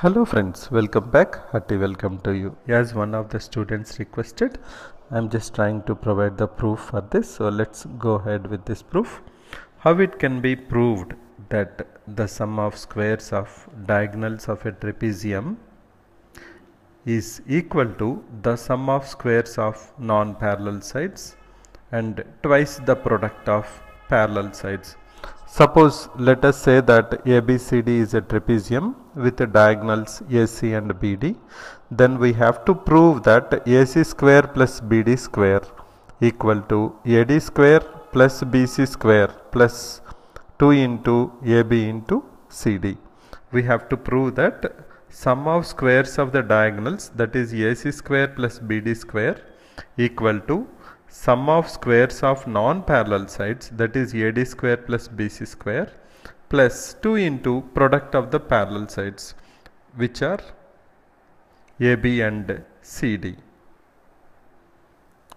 Hello friends, welcome back. Hearty welcome to you. As one of the students requested, I'm just trying to provide the proof for this. So let's go ahead with this proof. How it can be proved that the sum of squares of diagonals of a trapezium is equal to the sum of squares of non-parallel sides and twice the product of parallel sides. Suppose let us say that ABCD is a trapezium with the diagonals AC and BD. Then we have to prove that AC square plus BD square equal to AD square plus BC square plus 2 into AB into CD. We have to prove that sum of squares of the diagonals that is AC square plus BD square equal to sum of squares of non-parallel sides that is AD square plus BC square plus 2 into product of the parallel sides which are AB and CD.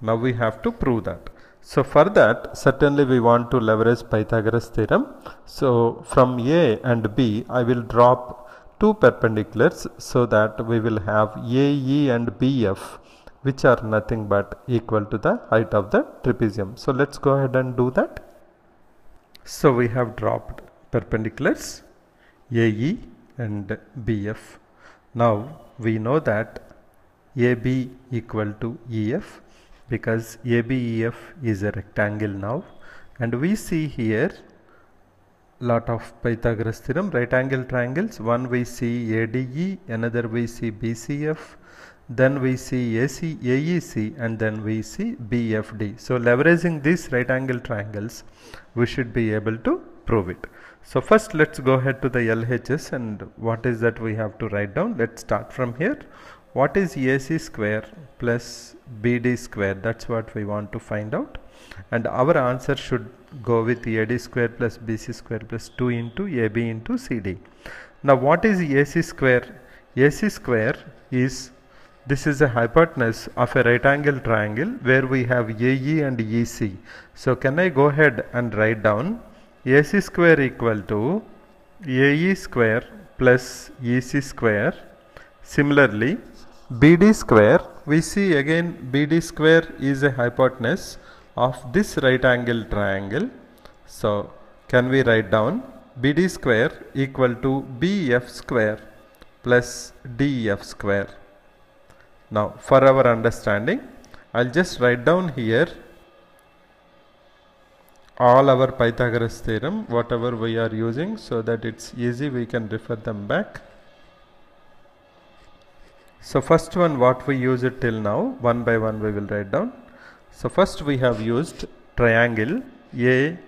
Now we have to prove that. So for that certainly we want to leverage Pythagoras theorem. So from A and B I will drop two perpendiculars so that we will have AE and BF which are nothing but equal to the height of the trapezium. So let's go ahead and do that. So we have dropped perpendiculars AE and BF. Now we know that AB equal to EF because ABEF is a rectangle now and we see here lot of Pythagoras theorem right angle triangles one we see ADE another we see BCF then we see AC, AEC and then we see BFD. So leveraging these right angle triangles we should be able to prove it. So first let's go ahead to the LHS and what is that we have to write down. Let's start from here. What is AC square plus BD square? That's what we want to find out. And our answer should go with AD square plus BC square plus 2 into AB into CD. Now what is AC square? AC square is this is a hypotenuse of a right angle triangle where we have AE and EC. So can I go ahead and write down AC square equal to AE square plus EC square. Similarly, BD square, we see again BD square is a hypotenuse of this right angle triangle. So can we write down BD square equal to BF square plus DF square. Now for our understanding I'll just write down here all our Pythagoras theorem whatever we are using so that it's easy we can refer them back. So first one what we use it till now one by one we will write down. So first we have used triangle A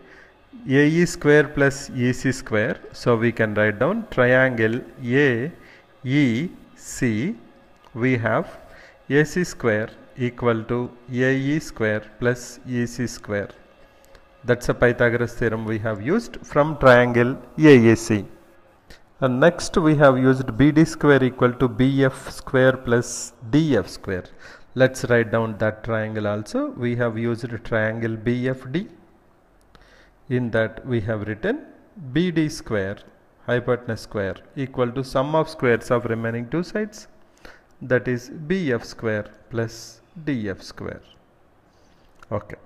AE square plus EC square. So we can write down triangle A E C we have AC square equal to AE square plus EC square. That's a Pythagoras theorem we have used from triangle AAC. And next we have used BD square equal to BF square plus DF square. Let's write down that triangle also. We have used triangle BFD. In that we have written BD square hypotenuse square equal to sum of squares of remaining two sides that is bf square plus df square. Okay.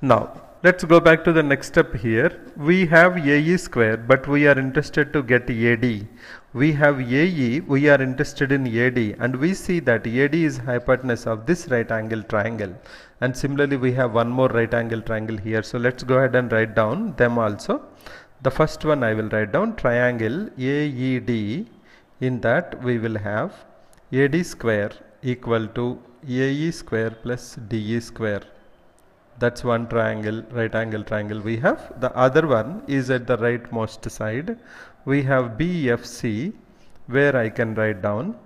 Now let's go back to the next step here. We have ae square but we are interested to get ad we have ae we are interested in ad and we see that ad is hypotenuse of this right angle triangle. And similarly we have one more right angle triangle here. So let's go ahead and write down them also. The first one i will write down triangle aed in that we will have AD square equal to AE square plus DE square. That's one triangle, right angle triangle we have. The other one is at the rightmost side. We have BFC where I can write down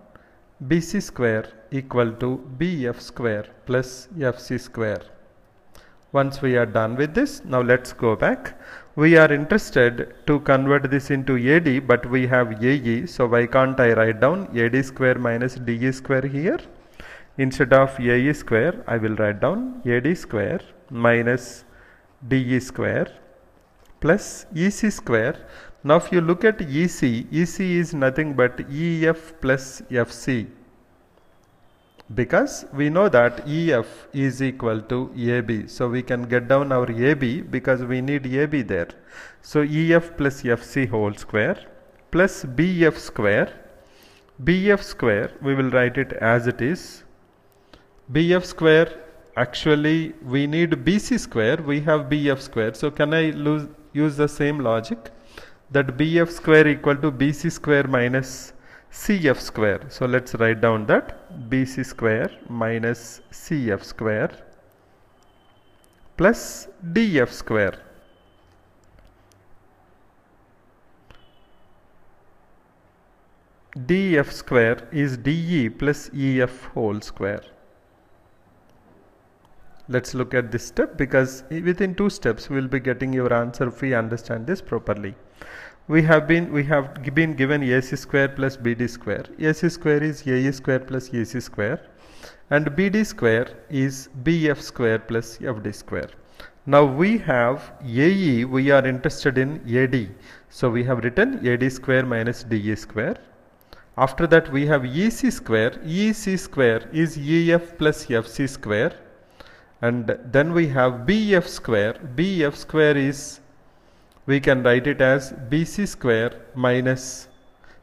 BC square equal to BF square plus FC square. Once we are done with this, now let's go back. We are interested to convert this into AD, but we have AE, so why can't I write down AD square minus DE square here? Instead of AE square, I will write down AD square minus DE square plus EC square. Now if you look at EC, EC is nothing but EF plus FC because we know that EF is equal to AB. So we can get down our AB because we need AB there. So EF plus FC whole square plus BF square. BF square we will write it as it is. BF square actually we need BC square we have BF square. So can I lose, use the same logic that BF square equal to BC square minus CF square. So let's write down that BC square minus CF square plus DF square. DF square is DE plus EF whole square. Let's look at this step because within two steps we will be getting your answer if we understand this properly we have been we have been given AC square plus BD square. AC square is AE square plus AC square and BD square is BF square plus FD square. Now we have AE we are interested in AD. So we have written AD square minus DE square. After that we have EC square. EC square is EF plus FC square and then we have BF square. BF square is we can write it as BC square minus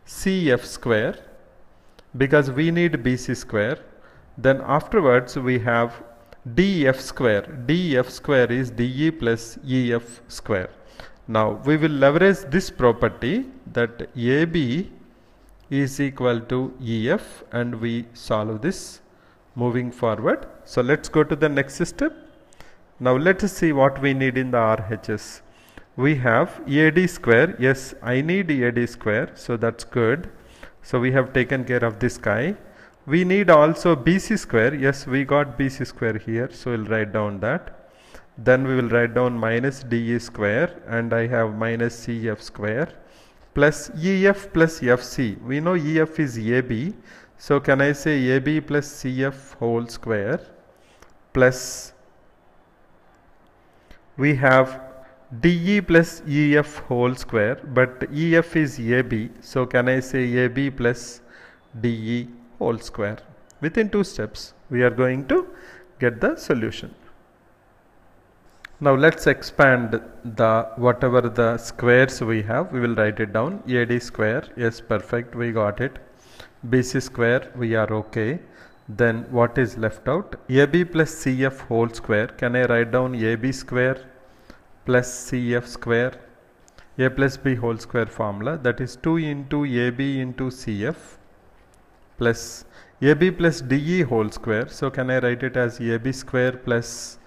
CF square. Because we need BC square then afterwards we have DF square. DF square is DE plus EF square. Now we will leverage this property that AB is equal to EF and we solve this moving forward. So let's go to the next step. Now let us see what we need in the RHS we have AD square. Yes I need AD square so that's good. So we have taken care of this guy. We need also BC square. Yes we got BC square here so we'll write down that. Then we will write down minus DE square and I have minus CF square plus EF plus FC we know EF is AB so can I say AB plus CF whole square plus we have dE plus EF whole square but EF is AB so can I say AB plus DE whole square? Within two steps we are going to get the solution. Now let's expand the whatever the squares we have we will write it down. AD square yes perfect we got it. BC square we are okay. Then what is left out? AB plus CF whole square can I write down AB square plus CF square A plus B whole square formula that is 2 into AB into CF plus AB plus DE whole square. So can I write it as AB square plus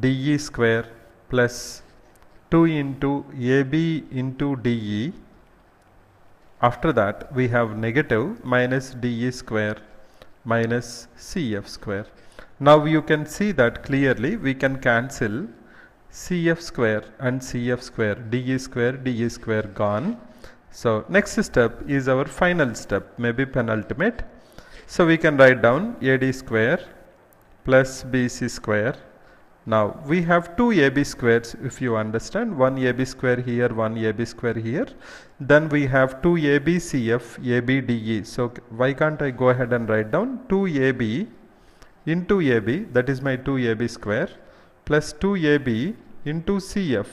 DE square plus 2 into AB into DE. After that we have negative minus DE square minus CF square. Now you can see that clearly we can cancel CF square and CF square, DE square, DE square gone. So next step is our final step, maybe penultimate. So we can write down AD square plus BC square. Now we have two AB squares if you understand, one AB square here, one AB square here. Then we have two AB CF, AB DE. So why can't I go ahead and write down 2AB into AB, that is my 2AB square plus 2AB into CF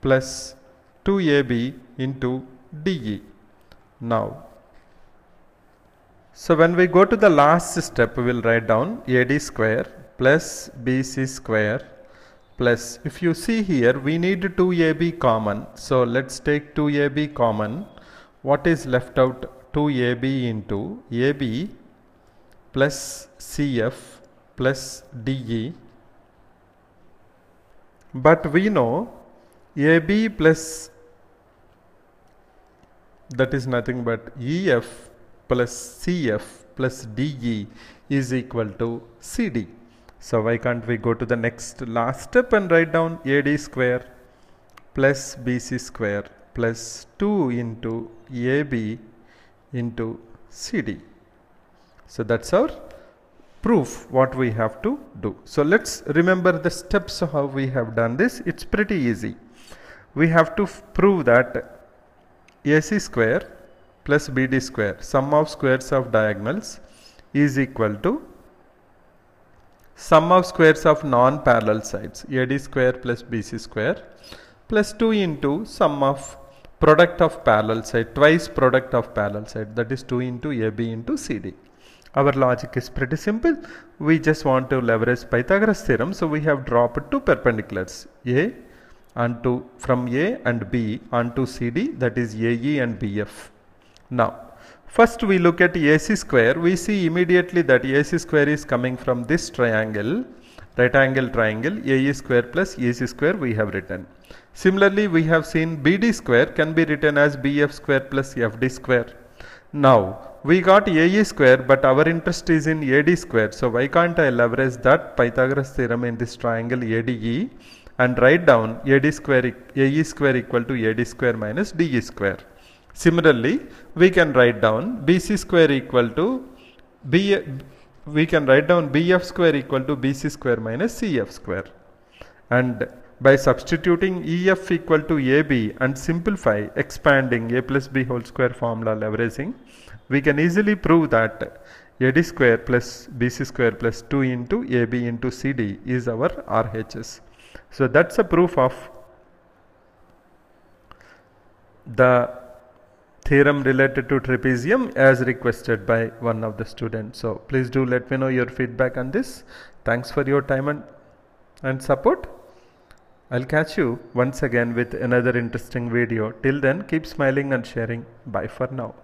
plus 2AB into DE. Now, so when we go to the last step, we will write down AD square plus BC square plus if you see here we need 2AB common. So let's take 2AB common. What is left out 2AB into AB plus CF plus DE but we know AB plus that is nothing but EF plus CF plus DE is equal to CD. So why can't we go to the next last step and write down AD square plus BC square plus 2 into AB into CD. So that's our proof what we have to do. So let's remember the steps how we have done this. It's pretty easy. We have to prove that AC square plus BD square sum of squares of diagonals is equal to sum of squares of non-parallel sides AD square plus BC square plus 2 into sum of product of parallel side twice product of parallel side that is 2 into AB into CD. Our logic is pretty simple. We just want to leverage Pythagoras theorem. So we have dropped two perpendiculars A onto from A and B onto CD that is AE and BF. Now first we look at AC square. We see immediately that AC square is coming from this triangle right angle triangle AE square plus AC square we have written. Similarly, we have seen BD square can be written as BF square plus FD square. Now, we got AE square but our interest is in AD square. So, why can't I leverage that Pythagoras theorem in this triangle ADE and write down AD square AE square equal to AD square minus DE square. Similarly, we can write down BC square equal to B we can write down BF square equal to BC square minus CF square and by substituting EF equal to AB and simplify expanding A plus B whole square formula leveraging, we can easily prove that AD square plus BC square plus 2 into AB into CD is our RHS. So that's a proof of the theorem related to trapezium as requested by one of the students. So please do let me know your feedback on this. Thanks for your time and, and support. I'll catch you once again with another interesting video. Till then, keep smiling and sharing. Bye for now.